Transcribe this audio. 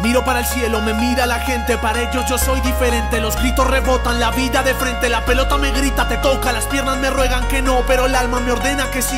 Miro para el cielo, me mira la gente, para ellos yo soy diferente. Los gritos rebotan, la vida de frente, la pelota me grita, te toca, las piernas me ruegan que no, pero el alma me ordena que sí.